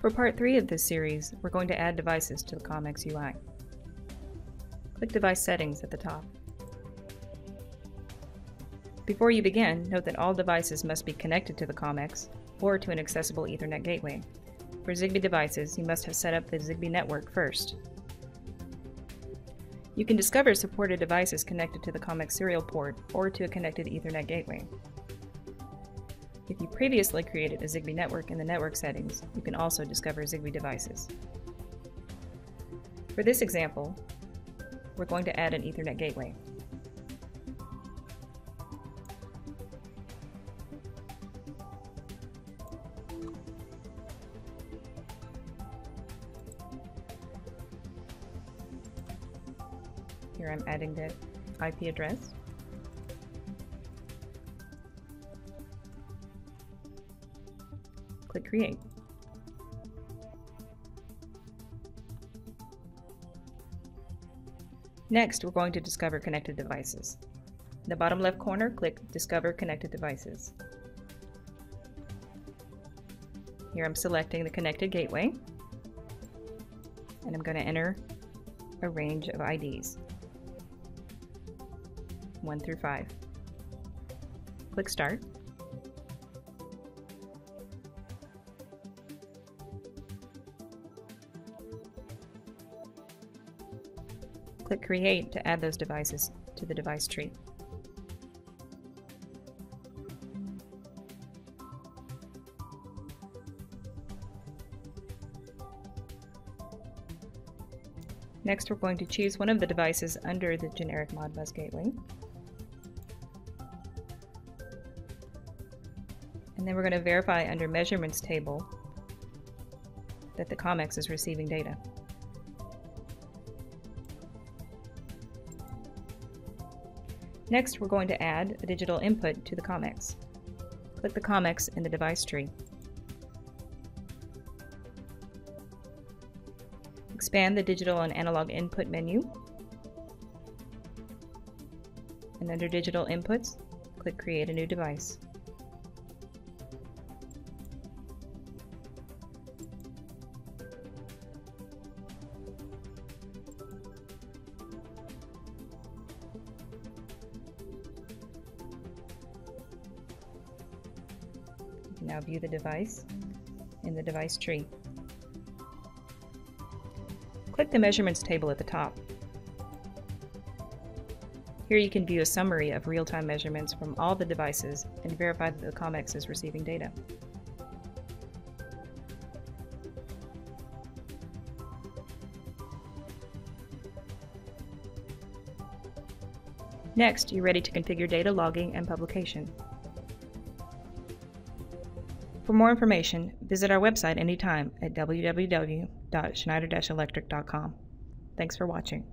For part 3 of this series, we're going to add devices to the Com'X UI. Click Device Settings at the top. Before you begin, note that all devices must be connected to the Com'X or to an accessible Ethernet gateway. For Zigbee devices, you must have set up the Zigbee network first. You can discover supported devices connected to the Com'X serial port or to a connected Ethernet gateway. If you previously created a Zigbee network in the network settings, you can also discover Zigbee devices. For this example, we're going to add an Ethernet gateway. Here I'm adding the IP address. Click Create. Next, we're going to discover connected devices. In the bottom left corner, click Discover Connected Devices. Here I'm selecting the connected gateway, and I'm going to enter a range of IDs, 1 through 5. Click Start. Click Create to add those devices to the device tree. Next, we're going to choose one of the devices under the generic Modbus gateway. And then we're going to verify under Measurements table that the Com'X is receiving data. Next, we're going to add a digital input to the Com'X. Click the Com'X in the device tree. Expand the digital and analog input menu. And under digital inputs, click create a new device. Now view the device in the device tree. Click the measurements table at the top. Here you can view a summary of real-time measurements from all the devices and verify that the Com'X is receiving data. Next, you're ready to configure data logging and publication. For more information, visit our website anytime at www.schneider-electric.com. Thanks for watching.